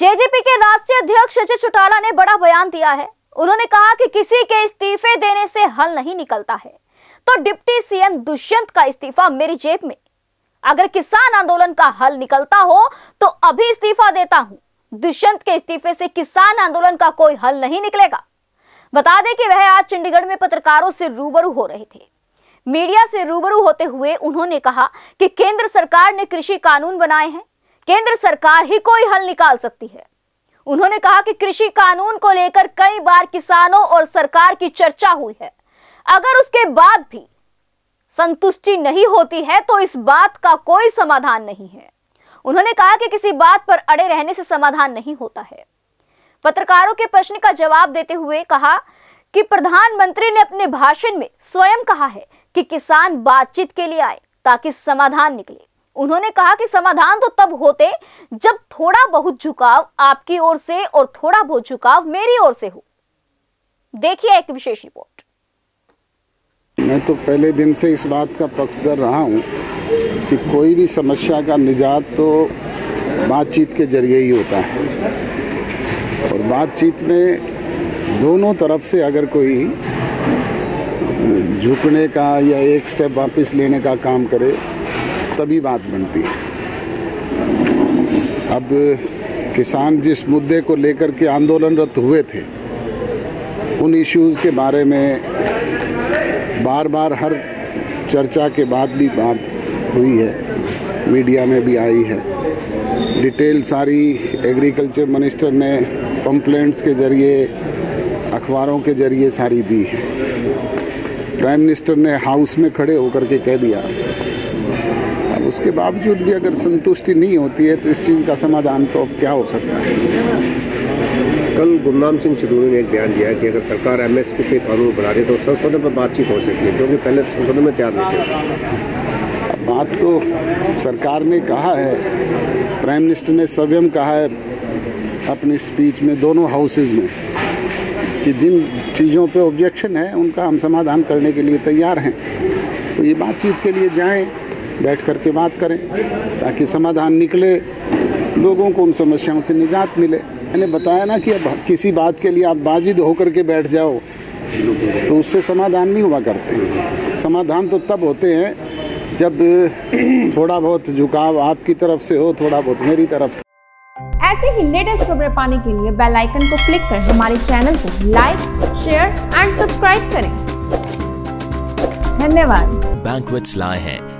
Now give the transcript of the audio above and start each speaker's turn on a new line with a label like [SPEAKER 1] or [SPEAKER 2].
[SPEAKER 1] JJP के राष्ट्रीय अध्यक्ष अजय चौटाला ने बड़ा बयान दिया है। उन्होंने कहा कि किसी के इस्तीफे देने से हल नहीं निकलता है। तो डिप्टी सीएम दुष्यंत का इस्तीफा मेरी जेब में। अगर किसान आंदोलन का हल निकलता हो तो अभी इस्तीफा देता हूँ। दुष्यंत के इस्तीफे से किसान आंदोलन का कोई हल नहीं निकलेगा। बता दें कि वह आज चंडीगढ़ में पत्रकारों से रूबरू हो रहे थे। मीडिया से रूबरू होते हुए उन्होंने कहा कि केंद्र सरकार ने कृषि कानून बनाए हैं। केंद्र सरकार ही कोई हल निकाल सकती है। उन्होंने कहा कि कृषि कानून को लेकर कई बार किसानों और सरकार की चर्चा हुई है। अगर उसके बाद भी संतुष्टि नहीं होती है तो इस बात का कोई समाधान नहीं है। उन्होंने कहा कि किसी बात पर अड़े रहने से समाधान नहीं होता है। पत्रकारों के प्रश्न का जवाब देते हुए कहा कि प्रधानमंत्री ने अपने भाषण में स्वयं कहा है कि किसान बातचीत के लिए आए ताकि समाधान निकले। उन्होंने कहा कि समाधान तो तब होते जब थोड़ा बहुत झुकाव आपकी ओर से और थोड़ा बहुत झुकाव मेरी ओर से हो। देखिए एक विशेष रिपोर्ट
[SPEAKER 2] मैं तो पहले दिन से इस बात का पक्षधर रहा हूँ कि कोई भी समस्या का निजात तो बातचीत के ज़रिए ही होता है। और बातचीत में दोनों तरफ़ से अगर कोई झुकने का या एक स्टेप वापस लेने का काम करे तभी बात बनती है। अब किसान जिस मुद्दे को लेकर के आंदोलनरत हुए थे, उन इश्यूज़ के बारे में बार बार हर चर्चा के बाद भी बात हुई है, मीडिया में भी आई है। डिटेल सारी एग्रीकल्चर मिनिस्टर ने कंप्लेंट्स के ज़रिए, अखबारों के ज़रिए सारी दी है। प्राइम मिनिस्टर ने हाउस में खड़े होकर के कह दिया उसके बावजूद भी अगर संतुष्टि नहीं होती है तो इस चीज़ का समाधान तो अब क्या हो सकता है?
[SPEAKER 3] कल गुरनाम सिंह सिद्धू ने एक बयान दिया कि अगर सरकार एमएसपी पे कानून बना रही तो संसद पर बातचीत हो सकती है क्योंकि पहले संसद में तैयार नहीं
[SPEAKER 2] बात तो सरकार ने कहा है प्राइम मिनिस्टर ने स्वयं कहा है अपनी स्पीच में दोनों हाउसेज में कि जिन चीज़ों पे ऑब्जेक्शन है उनका हम समाधान करने के लिए तैयार हैं। तो ये बातचीत के लिए जाएँ। बैठ कर के बात करें ताकि समाधान निकले लोगों को उन समस्याओं से निजात मिले। मैंने बताया ना कि अब किसी बात के लिए आप बाजिद होकर के बैठ जाओ तो उससे समाधान नहीं हुआ करते। समाधान तो तब होते हैं जब थोड़ा बहुत झुकाव आपकी तरफ़ से हो थोड़ा बहुत मेरी तरफ़ से।
[SPEAKER 4] ऐसे ही लेटेस्ट खबरें पाने के लिए बेल आइकन को क्लिक कर हमारे चैनल को लाइक शेयर एंड सब्सक्राइब करें। धन्यवाद।
[SPEAKER 5] Banquets lie हैं।